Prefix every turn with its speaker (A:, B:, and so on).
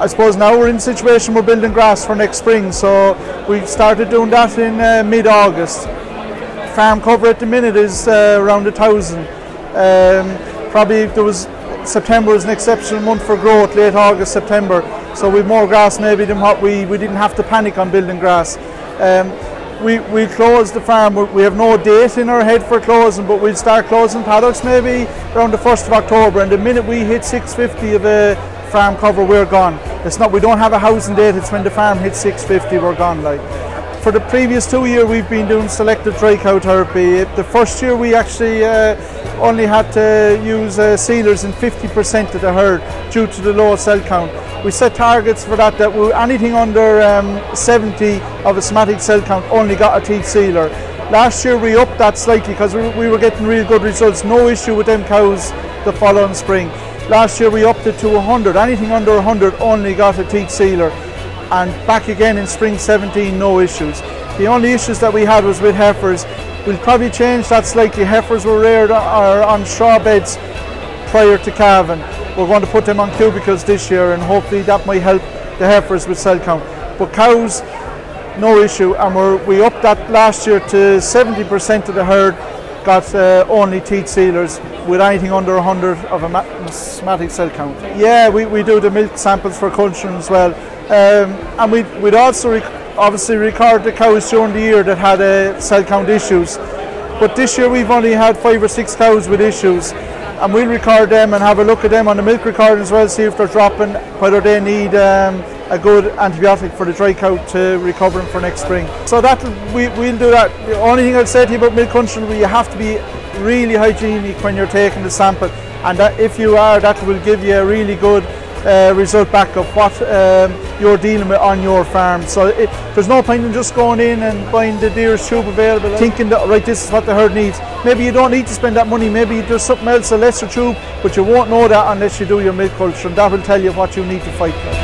A: I suppose now we're in a situation we're building grass for next spring, so we started doing that in uh, mid-August. Farm cover at the minute is uh, around a thousand. Um, probably there was September was an exceptional month for growth, late August, September. So we've more grass maybe than what we, we didn't have to panic on building grass. Um, we, we closed the farm, we have no date in our head for closing, but we'll start closing paddocks maybe around the 1st of October. And the minute we hit 650 of a farm cover, we're gone. It's not, we don't have a housing date, it's when the farm hits 650, we're gone. Like For the previous two year, we've been doing selective dry cow therapy. The first year, we actually uh, only had to use uh, sealers in 50% of the herd due to the low cell count. We set targets for that that we, anything under um, 70 of a somatic cell count only got a teat sealer. Last year we upped that slightly because we, we were getting real good results. No issue with them cows the following spring. Last year we upped it to 100. Anything under 100 only got a teat sealer. And back again in spring 17, no issues. The only issues that we had was with heifers. We'll probably change that slightly. Heifers were reared on straw beds prior to calving. We're going to put them on cubicles this year and hopefully that might help the heifers with cell count. But cows, no issue. And we're, we upped that last year to 70% of the herd got uh, only teat sealers with anything under 100 of a somatic cell count. Yeah, we, we do the milk samples for culture as well. Um, and we'd, we'd also rec obviously record the cows during the year that had uh, cell count issues. But this year we've only had five or six cows with issues and we'll record them and have a look at them on the milk recording as well, see if they're dropping, whether they need um, a good antibiotic for the dry cow to recover them for next spring. So that we, we'll do that. The only thing I'd say to you about milk culture, you have to be really hygienic when you're taking the sample and that if you are, that will give you a really good uh, result back of what um, you're dealing with on your farm. So it, there's no point in just going in and buying the dearest tube available, thinking that right, this is what the herd needs. Maybe you don't need to spend that money. Maybe there's something else, a lesser tube, but you won't know that unless you do your milk culture, and that will tell you what you need to fight.